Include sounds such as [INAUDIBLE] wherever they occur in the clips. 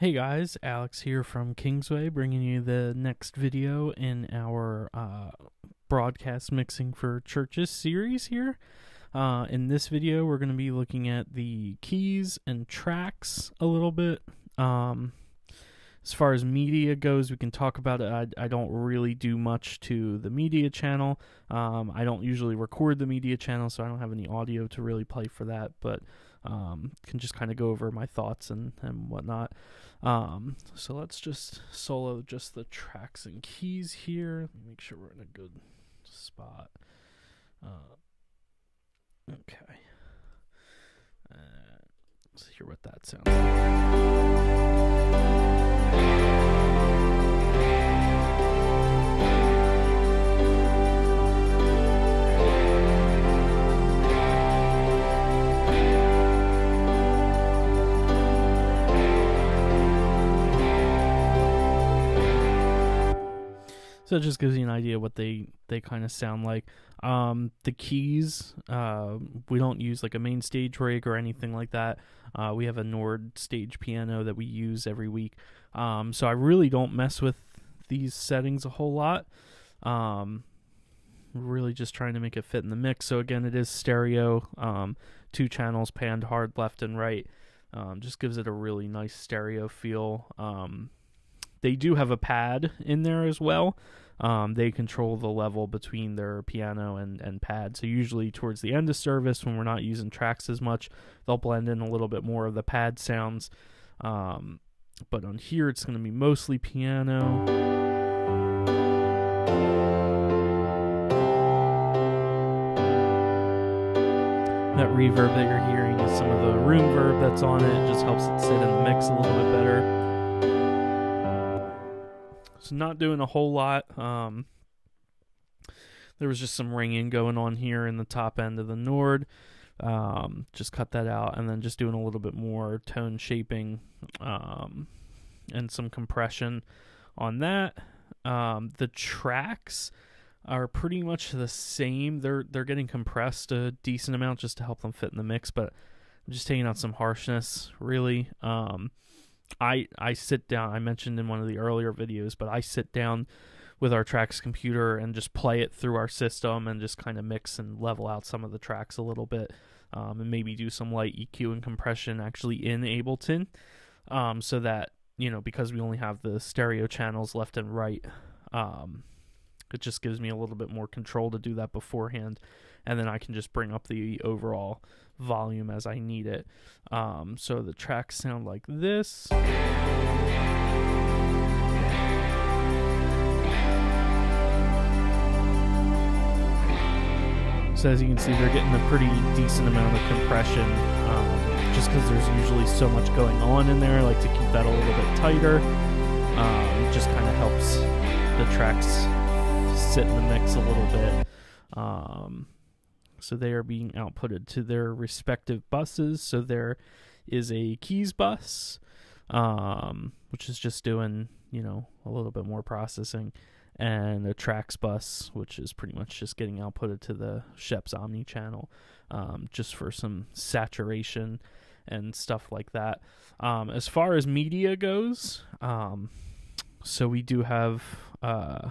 Hey guys, Alex here from Kingsway, bringing you the next video in our uh, broadcast mixing for churches series here. Uh, in this video, we're going to be looking at the keys and tracks a little bit. Um, as far as media goes, we can talk about it. I, I don't really do much to the media channel. Um, I don't usually record the media channel, so I don't have any audio to really play for that, but um, can just kind of go over my thoughts and, and whatnot. Um, so let's just solo just the tracks and keys here. Make sure we're in a good spot. Uh, okay. Uh, let's hear what that sounds like. So it just gives you an idea what they they kind of sound like. Um, the keys, uh, we don't use like a MainStage rig or anything like that. Uh, we have a Nord stage piano that we use every week. Um, so I really don't mess with these settings a whole lot. Um, really just trying to make it fit in the mix. So again, it is stereo, um, two channels panned hard left and right. Um, just gives it a really nice stereo feel. Um, they do have a pad in there as well. Um, they control the level between their piano and, and pad. So usually towards the end of service, when we're not using tracks as much, they'll blend in a little bit more of the pad sounds. Um, but on here, it's going to be mostly piano. That reverb that you're hearing is some of the room verb that's on it. it just helps it sit in the mix a little bit better. So not doing a whole lot. Um, there was just some ringing going on here in the top end of the Nord. Um, just cut that out, and then just doing a little bit more tone shaping um, and some compression on that. Um, the tracks are pretty much the same. They're they're getting compressed a decent amount just to help them fit in the mix, but I'm just taking out some harshness really. Um, I I sit down. I mentioned in one of the earlier videos, but I sit down with our tracks computer and just play it through our system and just kind of mix and level out some of the tracks a little bit, um, and maybe do some light EQ and compression actually in Ableton, um, so that you know because we only have the stereo channels left and right, um, it just gives me a little bit more control to do that beforehand, and then I can just bring up the overall volume as I need it. Um, so the tracks sound like this. So as you can see, they're getting a pretty decent amount of compression, um, just because there's usually so much going on in there. I like to keep that a little bit tighter. Um, just kind of helps the tracks sit in the mix a little bit. Um, so they are being outputted to their respective buses. So there is a keys bus, um, which is just doing, you know, a little bit more processing, and a tracks bus, which is pretty much just getting outputted to the Sheps Omni channel, um, just for some saturation and stuff like that. Um, as far as media goes, um, so we do have. Uh,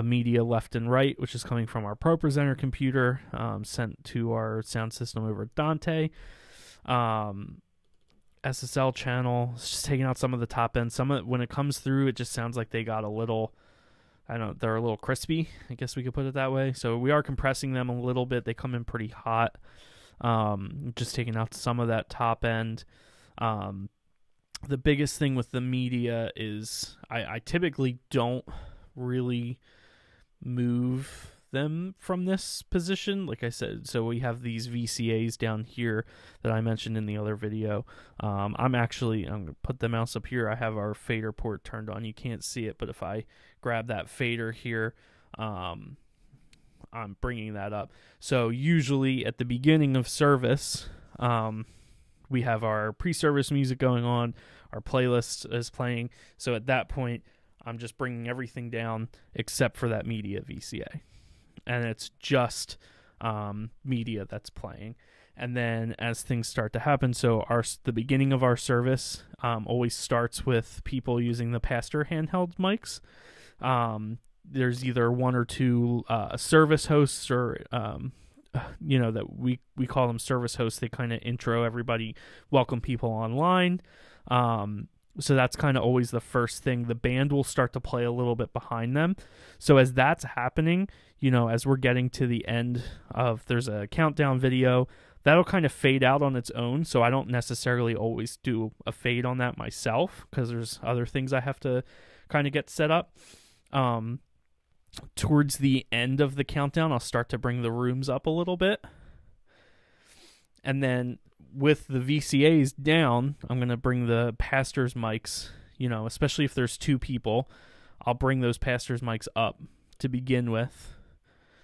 media left and right, which is coming from our ProPresenter computer, um, sent to our sound system over Dante. Um, SSL channel, just taking out some of the top end. Some of when it comes through, it just sounds like they got a little. I don't they're a little crispy. I guess we could put it that way. So we are compressing them a little bit. They come in pretty hot. Um, just taking out some of that top end. Um, the biggest thing with the media is I, I typically don't really move them from this position. Like I said, so we have these VCAs down here that I mentioned in the other video. Um, I'm actually, I'm going to put the mouse up here. I have our FaderPort turned on. You can't see it, but if I grab that fader here, um, I'm bringing that up. So usually at the beginning of service, um, we have our pre-service music going on, our playlist is playing. So at that point, I'm just bringing everything down except for that media VCA. And it's just um, media that's playing. And then as things start to happen, so our the beginning of our service um, always starts with people using the pastor handheld mics. Um, there's either one or two uh, service hosts or um, [SIGHS] you know that we we call them service hosts they kind of intro everybody welcome people online um, so that's kind of always the first thing. The band will start to play a little bit behind them. So as that's happening you know as we're getting to the end of there's a countdown video that'll kind of fade out on its own. So i don't necessarily always do a fade on that myself because there's other things i have to kind of get set up. Um, towards the end of the countdown, I'll start to bring the rooms up a little bit. And then with the VCAs down, I'm going to bring the pastor's mics, you know, especially if there's two people, I'll bring those pastor's mics up to begin with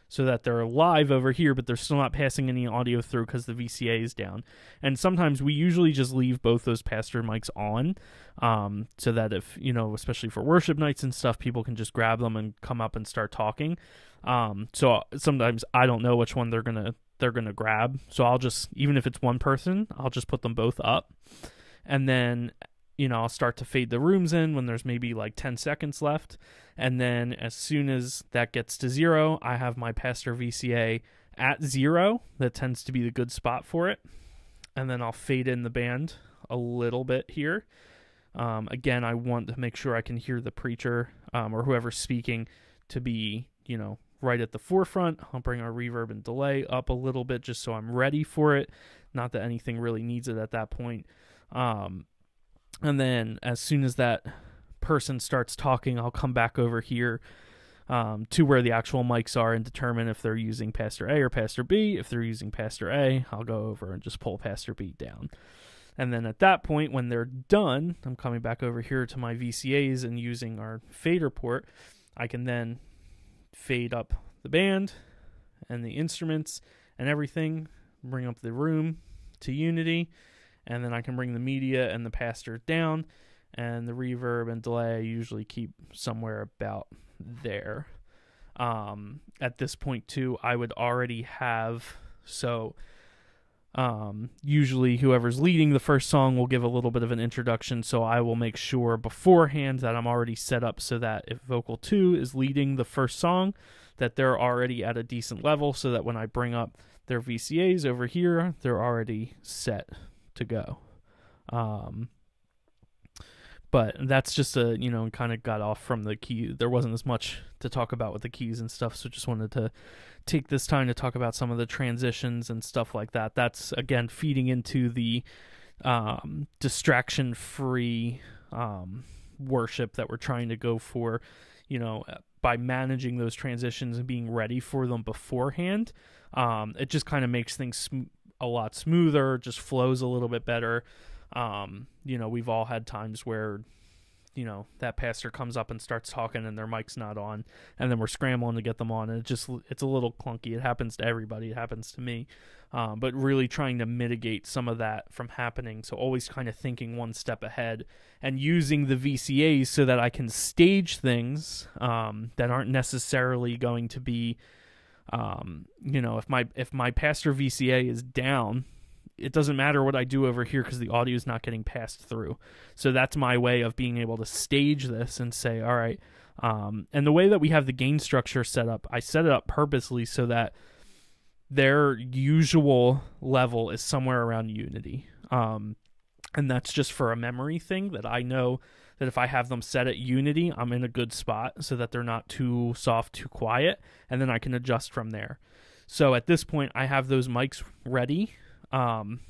so that they're live over here, but they're still not passing any audio through because the VCA is down. And sometimes we usually just leave both those pastor mics on, um, so that if you know, especially for worship nights and stuff, people can just grab them and come up and start talking. Um, so sometimes I don't know which one they're gonna they're gonna grab, so I'll just even if it's one person, I'll just put them both up, and then you know, I'll start to fade the rooms in when there's maybe like 10 seconds left. And then as soon as that gets to zero, I have my Pastor VCA at zero. That tends to be the good spot for it. And then I'll fade in the band a little bit here. Um, again, I want to make sure I can hear the preacher um, or whoever's speaking to be, you know, right at the forefront. I'll bring our reverb and delay up a little bit just so I'm ready for it. Not that anything really needs it at that point. Um, and then as soon as that person starts talking, I'll come back over here um, to where the actual mics are and determine if they're using Pastor A or Pastor B. If they're using Pastor A, I'll go over and just pull Pastor B down. And then at that point, when they're done, I'm coming back over here to my VCAs and using our FaderPort. I can then fade up the band and the instruments and everything, bring up the room to unity, and then I can bring the media and the pastor down, and the reverb and delay I usually keep somewhere about there. Um, at this point, too, I would already have so. Um, usually, whoever's leading the first song will give a little bit of an introduction, so I will make sure beforehand that I'm already set up so that if vocal two is leading the first song, that they're already at a decent level, so that when I bring up their VCAs over here, they're already set to go. Um, but that's just a you know kind of got off from the key. There wasn't as much to talk about with the keys and stuff, so just wanted to take this time to talk about some of the transitions and stuff like that. That's again feeding into the um, distraction free um, worship that we're trying to go for. You know, by managing those transitions and being ready for them beforehand, um, it just kind of makes things sm- a lot smoother, just flows a little bit better. Um, you know, we've all had times where, you know, that pastor comes up and starts talking and their mic's not on, and then we're scrambling to get them on, and it just it's a little clunky. It happens to everybody. It happens to me. Um, but really trying to mitigate some of that from happening. So always kind of thinking one step ahead and using the VCAs so that I can stage things um, that aren't necessarily going to be um, you know, if my if my pastor VCA is down, it doesn't matter what I do over here because the audio is not getting passed through. So that's my way of being able to stage this and say, all right. Um, and the way that we have the gain structure set up, I set it up purposely so that their usual level is somewhere around unity. Um, and that's just for a memory thing that I know that if I have them set at unity, I'm in a good spot so that they're not too soft, too quiet, and then I can adjust from there. So at this point, I have those mics ready, um,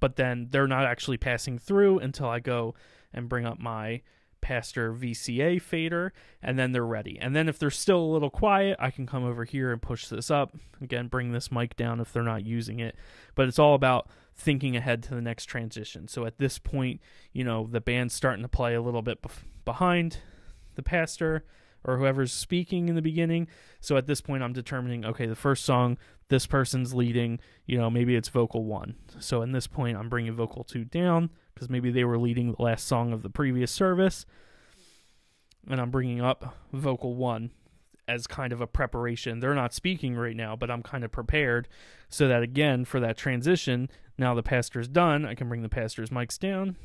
but then they're not actually passing through until I go and bring up my Pastor VCA fader, and then they're ready. And then if they're still a little quiet, I can come over here and push this up. Again, bring this mic down if they're not using it. But it's all about thinking ahead to the next transition. So at this point, you know, the band's starting to play a little bit behind the pastor or whoever's speaking in the beginning. So at this point, I'm determining okay, the first song, this person's leading, you know, maybe it's vocal one. So in this point, I'm bringing vocal two down because maybe they were leading the last song of the previous service. And I'm bringing up vocal one as kind of a preparation. They're not speaking right now, but I'm kind of prepared so that again for that transition, now the pastor's done, I can bring the pastor's mics down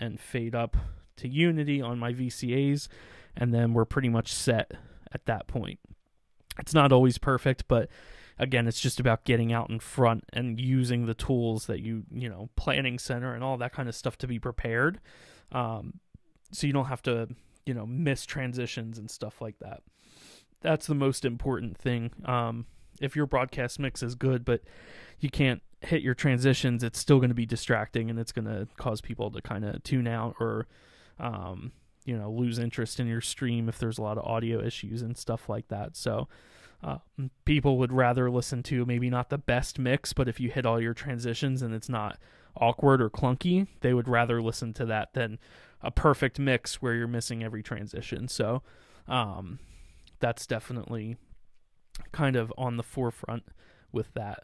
and fade up to unity on my VCAs and then we're pretty much set at that point. It's not always perfect, but again, it's just about getting out in front and using the tools that you, you know, planning center and all that kind of stuff to be prepared. Um, so you don't have to, you know, miss transitions and stuff like that. That's the most important thing. Um, if your broadcast mix is good, but you can't hit your transitions, it's still going to be distracting and it's going to cause people to kind of tune out or, um, you know, lose interest in your stream if there's a lot of audio issues and stuff like that. So, uh, people would rather listen to maybe not the best mix, but if you hit all your transitions and it's not awkward or clunky, they would rather listen to that than a perfect mix where you're missing every transition. So, um, that's definitely kind of on the forefront with that.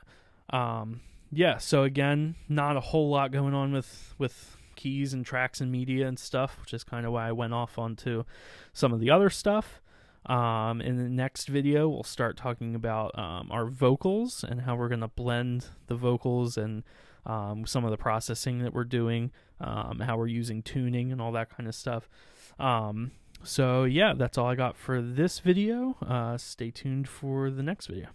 Um, yeah, so again, not a whole lot going on with with keys and tracks and media and stuff, which is kind of why I went off onto some of the other stuff. Um, in the next video, we'll start talking about um, our vocals and how we're going to blend the vocals and um, some of the processing that we're doing, um, how we're using tuning and all that kind of stuff. Um, so, yeah, that's all I got for this video. Uh, stay tuned for the next video.